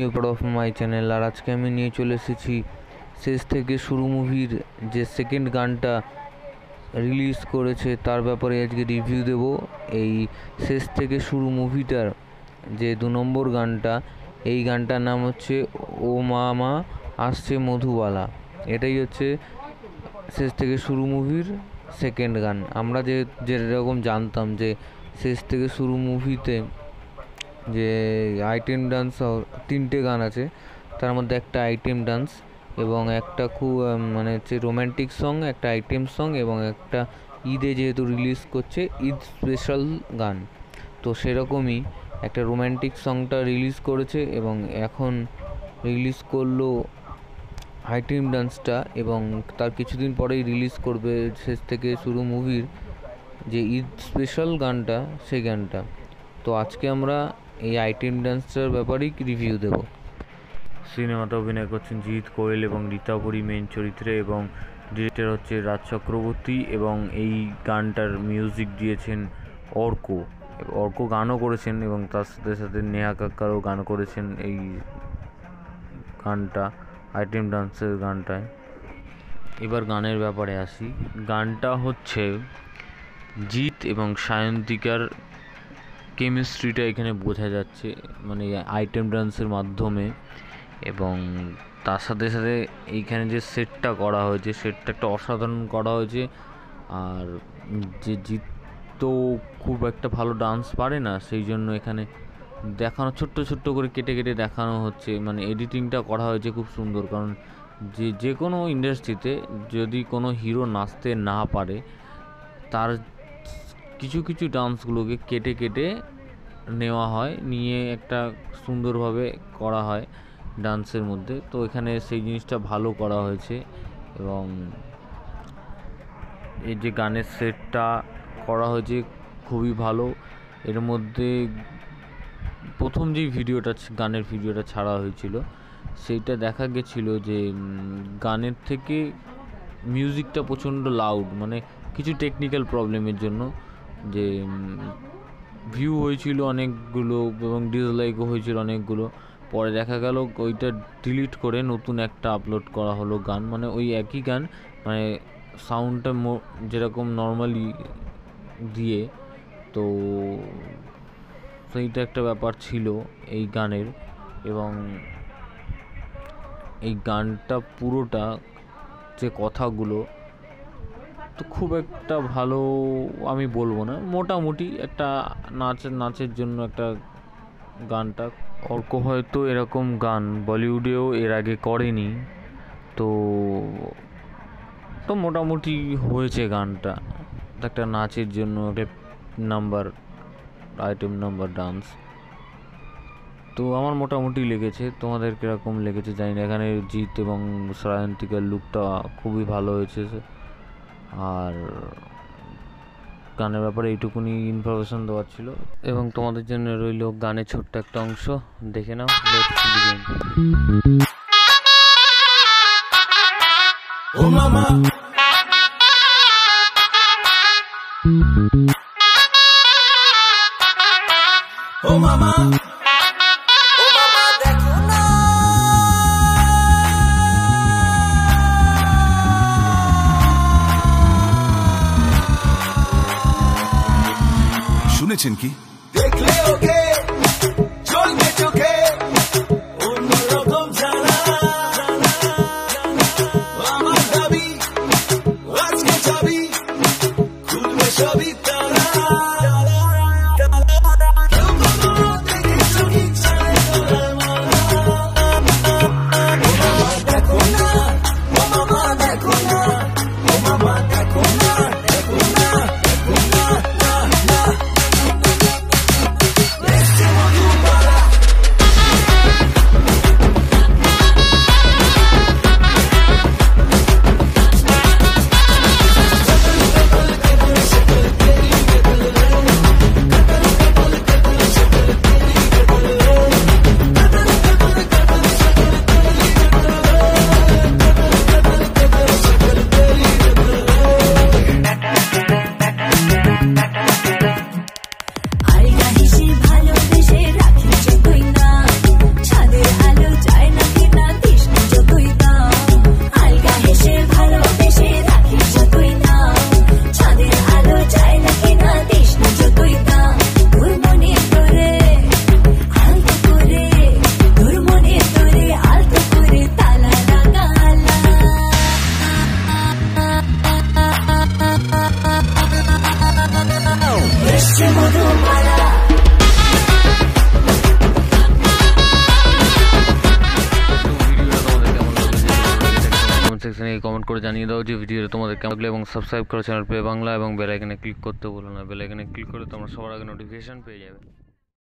New part of my channel. আর আজকে আমি নিয়ে চলে এসেছি শেষ থেকে শুরু মুভির যে সেকেন্ড গানটা রিলিজ করেছে, তার ব্যাপারে আজকে রিভিউ দেব। এই শেষ থেকে শুরু মুভিটার যে দু নম্বর গানটা, এই গানটার নাম হচ্ছে ও মা মা, আসছে মধুবালা। এটাই হচ্ছে শেষ থেকে শুরু মুভির সেকেন্ড গান। আমরা যে যেরকম জানতাম যে শেষ থেকে শুরু মুভিতে যে আইটেম ডান্স তিনটে গান আছে। তার মধ্যে একটা আইটেম ডান্স এবং একটা খুব মানে হচ্ছে রোম্যান্টিক সং, একটা আইটেম সং এবং একটা ঈদে যেহেতু রিলিজ করছে, ঈদ স্পেশাল গান। তো সেরকমই একটা রোম্যান্টিক সংটা রিলিজ করেছে এবং এখন রিলিজ করল আইটেম ডান্সটা এবং তার কিছুদিন পরেই রিলিজ করবে শেষ থেকে শুরু মুভির যে ঈদ স্পেশাল গানটা, সেই গানটা। তো আজকে আমরা এই আইটেম ডান্সটার ব্যাপারেই রিভিউ দেব? সিনেমাতে অভিনয় করছেন জিৎ কোয়েল এবং রীতাভরি মেন চরিত্রে এবং ডিরেক্টর হচ্ছে রাজ চক্রবর্তী এবং এই গানটার মিউজিক দিয়েছেন অর্ক। অর্ক গানও করেছেন এবং তার সাথে সাথে নেহা কাক্কারও গান করেছেন এই গানটা আইটেম ডান্সের গানটায়। এবার গানের ব্যাপারে আসি। গানটা হচ্ছে জিৎ এবং সায়ন্তিকার কেমিস্ট্রিটা এখানে বোঝা যাচ্ছে মানে আইটেম ডান্সের মাধ্যমে এবং তার সাথে সাথে এইখানে যে সেটটা করা হয়েছে সেটটা একটা অসাধারণ করা হয়েছে। আর যে জিত তো খুব একটা ভালো ডান্স পারে না, সেই জন্য এখানে দেখানো, ছোট্ট ছোট্ট করে কেটে কেটে দেখানো হচ্ছে। মানে এডিটিংটা করা হয়েছে খুব সুন্দর, কারণ যে যে কোনো ইন্ডাস্ট্রিতে যদি কোনো হিরো নাচতে না পারে, তার কিছু কিছু ডান্সগুলোকে কেটে কেটে নেওয়া হয়, নিয়ে একটা সুন্দরভাবে করা হয় ডান্সের মধ্যে। তো এখানে সেই জিনিসটা ভালো করা হয়েছে এবং এই যে গানের সেটটা করা হয়েছে খুবই ভালো। এর মধ্যে প্রথম যেই ভিডিওটা গানের ভিডিওটা ছাড়া হয়েছিল, সেইটা দেখা গেছিল যে গানের থেকে মিউজিকটা প্রচণ্ড লাউড মানে কিছু টেকনিক্যাল প্রবলেমের জন্য। যে ভিউ হয়েছিল অনেকগুলো এবং ডিসলাইকও হয়েছিল অনেকগুলো। পরে দেখা গেল ওইটা ডিলিট করে নতুন একটা আপলোড করা হলো গান। মানে ওই একই গান মানে সাউন্ডটা যেরকম নর্মালি দিয়ে। তো সেইটা একটা ব্যাপার ছিল এই গানের এবং এই গানটা পুরোটা যে কথাগুলো তো খুব একটা ভালো আমি বলব না। মোটামুটি একটা নাচ, নাচের জন্য একটা গানটা অর্ক হয়তো এরকম গান বলিউডেও এর আগে করেনি। তো তো মোটামুটি হয়েছে গানটা। একটা নাচের জন্য একটা নাম্বার আইটেম নাম্বার ডান্স তো আমার মোটামুটি লেগেছে। তোমাদের কীরকম লেগেছে জানি না। এখানে জিৎ এবং সায়ন্তিকার লুকটা খুবই ভালো হয়েছে। আর গানের ব্যাপারে এইটুকুনি ইনফরমেশন দেওয়ার ছিল এবং তোমাদের জন্য রইল গানের ছোট্ট একটা অংশ দেখে নাও. Oh mama. শুনেছেন কি দেখলে ওকে সেকশনে কমেন্ট করে জানিয়ে দাও যে ভিডিওটা তোমাদের কেমন লাগল এবং সাবস্ক্রাইব করো চ্যানেল পে বাংলা এবং বেল আইকনে ক্লিক করতে ভুলো না। বেল আইকনে ক্লিক করে তোমরা সবার আগে নোটিফিকেশন পেয়ে যাবে।